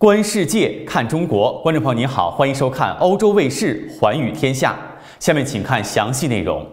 观世界，看中国。观众朋友您好，欢迎收看欧洲卫视《寰宇天下》。下面请看详细内容。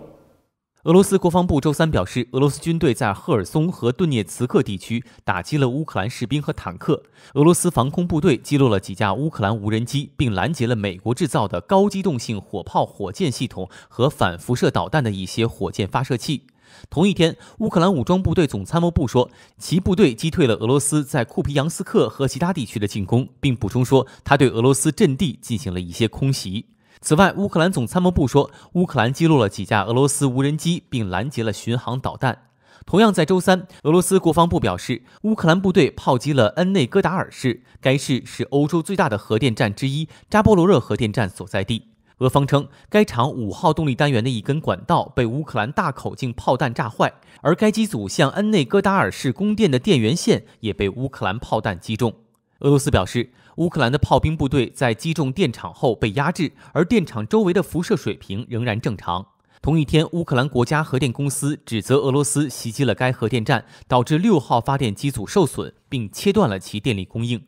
俄罗斯国防部周三表示，俄罗斯军队在赫尔松和顿涅茨克地区打击了乌克兰士兵和坦克。俄罗斯防空部队击落了几架乌克兰无人机，并拦截了美国制造的高机动性火炮火箭系统和反辐射导弹的一些火箭发射器。同一天，乌克兰武装部队总参谋部说，其部队击退了俄罗斯在库皮扬斯克和其他地区的进攻，并补充说，他对俄罗斯阵地进行了一些空袭。此外，乌克兰总参谋部说，乌克兰击落了几架俄罗斯无人机，并拦截了巡航导弹。同样在周三，俄罗斯国防部表示，乌克兰部队炮击了恩内戈达尔市，该市是欧洲最大的核电站之一——扎波罗热核电站所在地。俄方称，该厂五号动力单元的一根管道被乌克兰大口径炮弹炸坏，而该机组向恩内戈达尔市供电的电源线也被乌克兰炮弹击中。俄罗斯表示，乌克兰的炮兵部队在击中电厂后被压制，而电厂周围的辐射水平仍然正常。同一天，乌克兰国家核电公司指责俄罗斯袭击了该核电站，导致六号发电机组受损，并切断了其电力供应。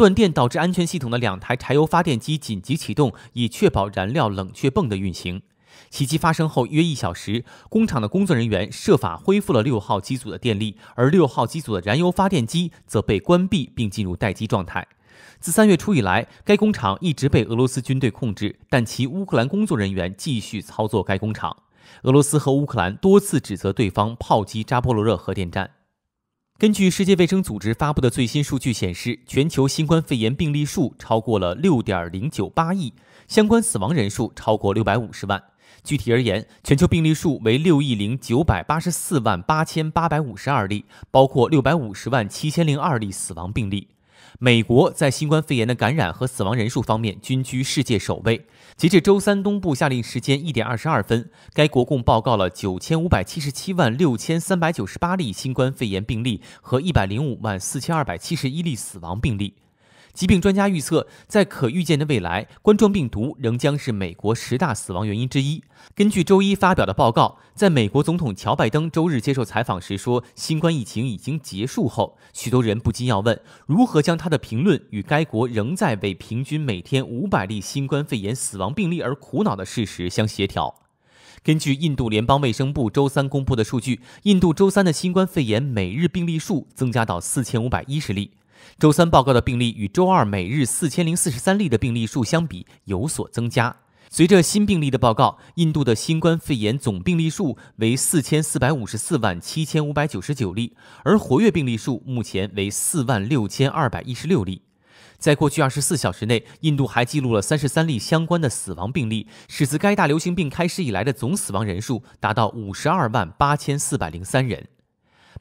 断电导致安全系统的两台柴油发电机紧急启动，以确保燃料冷却泵的运行。袭击发生后约一小时，工厂的工作人员设法恢复了六号机组的电力，而六号机组的燃油发电机则被关闭并进入待机状态。自三月初以来，该工厂一直被俄罗斯军队控制，但其乌克兰工作人员继续操作该工厂。俄罗斯和乌克兰多次指责对方炮击扎波罗热核电站。根据世界卫生组织发布的最新数据显示，全球新冠肺炎病例数超过了六点零九八亿，相关死亡人数超过六百五十万。具体而言，全球病例数为六亿零九百八十四万八千八百五十二例，包括六百五十万七千零二例死亡病例。美国在新冠肺炎的感染和死亡人数方面均居世界首位。截至周三东部下令时间一点二十二分，该国共报告了九千五百七十七万六千三百九十八例新冠肺炎病例和一百零五万四千二百七十一例死亡病例。疾病专家预测，在可预见的未来，冠状病毒仍将是美国十大死亡原因之一。根据周一发表的报告，在美国总统乔拜登周日接受采访时说新冠疫情已经结束后，许多人不禁要问：如何将他的评论与该国仍在为平均每天五百例新冠肺炎死亡病例而苦恼的事实相协调？根据印度联邦卫生部周三公布的数据，印度周三的新冠肺炎每日病例数增加到四千五百一十例。周三报告的病例与周二每日四千零四十三例的病例数相比有所增加。随着新病例的报告，印度的新冠肺炎总病例数为四千四百五十四万七千五百九十九例，而活跃病例数目前为四万六千二百一十六例。在过去二十四小时内，印度还记录了三十三例相关的死亡病例，使自该大流行病开始以来的总死亡人数达到五十二万八千四百零三人。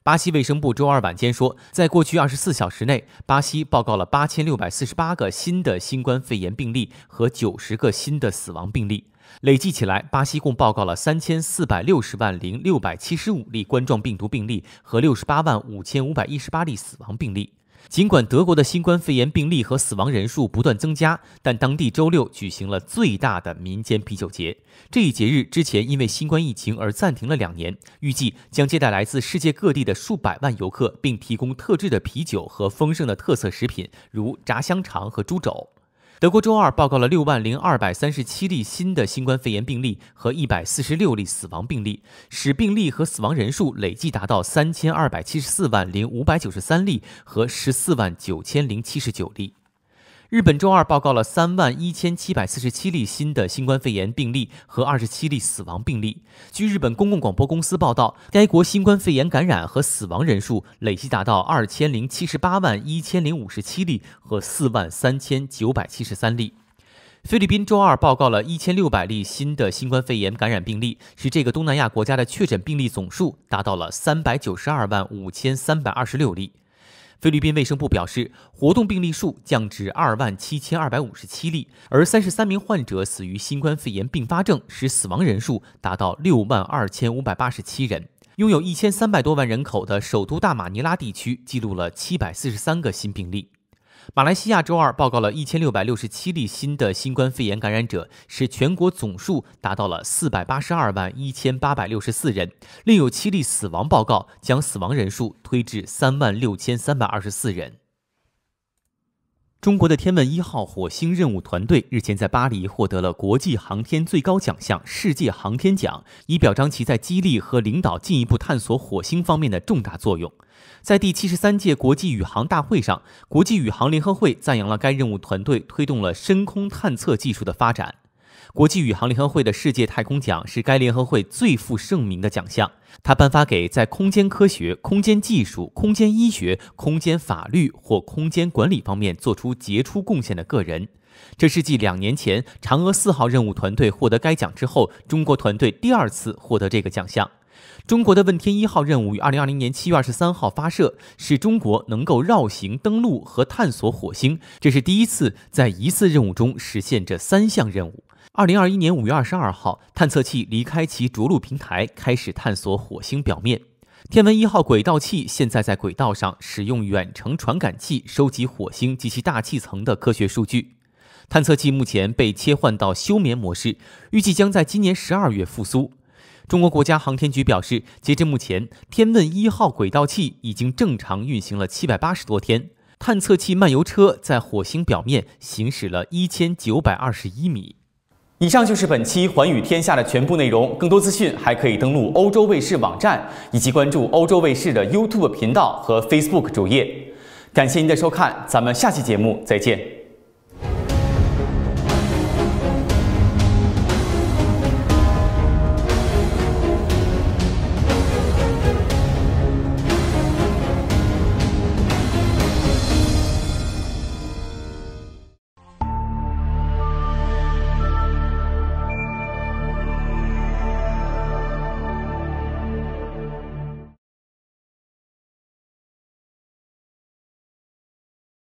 巴西卫生部周二晚间说，在过去二十四小时内，巴西报告了八千六百四十八个新的新冠肺炎病例和九十个新的死亡病例，累计起来，巴西共报告了三千四百六十万零六百七十五例冠状病毒病例和六十八万五千五百一十八例死亡病例。尽管德国的新冠肺炎病例和死亡人数不断增加，但当地周六举行了最大的民间啤酒节。这一节日之前因为新冠疫情而暂停了两年，预计将接待来自世界各地的数百万游客，并提供特制的啤酒和丰盛的特色食品，如炸香肠和猪肘。德国周二报告了六万零二百三十七例新的新冠肺炎病例和一百四十六例死亡病例，使病例和死亡人数累计达到三千二百七十四万零五百九十三例和十四万九千零七十九例。日本周二报告了三万一千七百四十七例新的新冠肺炎病例和二十七例死亡病例。据日本公共广播公司报道，该国新冠肺炎感染和死亡人数累计达到二千零七十八万一千零五十七例和四万三千九百七十三例。菲律宾周二报告了一千六百例新的新冠肺炎感染病例，使这个东南亚国家的确诊病例总数达到了三百九十二万五千三百二十六例。菲律宾卫生部表示，活动病例数降至二万七千二百五十七例，而三十三名患者死于新冠肺炎并发症，使死亡人数达到六万二千五百八十七人。拥有一千三百多万人口的首都大马尼拉地区记录了七百四十三个新病例。马来西亚周二报告了一千六百六十七例新的新冠肺炎感染者，使全国总数达到了四百八十二万一千八百六十四人。另有七例死亡报告，将死亡人数推至三万六千三百二十四人。中国的天问一号火星任务团队日前在巴黎获得了国际航天最高奖项——世界航天奖，以表彰其在激励和领导进一步探索火星方面的重大作用。在第七十三届国际宇航大会上，国际宇航联合会赞扬了该任务团队推动了深空探测技术的发展。国际宇航联合会的世界太空奖是该联合会最负盛名的奖项，它颁发给在空间科学、空间技术、空间医学、空间法律或空间管理方面做出杰出贡献的个人。这是继两年前嫦娥四号任务团队获得该奖之后，中国团队第二次获得这个奖项。中国的问天一号任务于二零二零年七月二十三号发射，使中国能够绕行登陆和探索火星，这是第一次在一次任务中实现这三项任务。二零二一年五月二十二号，探测器离开其着陆平台，开始探索火星表面。天文一号轨道器现在在轨道上使用远程传感器收集火星及其大气层的科学数据。探测器目前被切换到休眠模式，预计将在今年十二月复苏。中国国家航天局表示，截至目前，天问一号轨道器已经正常运行了七百八十多天，探测器漫游车在火星表面行驶了一千九百二十一米。以上就是本期《寰宇天下》的全部内容。更多资讯还可以登录欧洲卫视网站，以及关注欧洲卫视的 YouTube 频道和 Facebook 主页。感谢您的收看，咱们下期节目再见。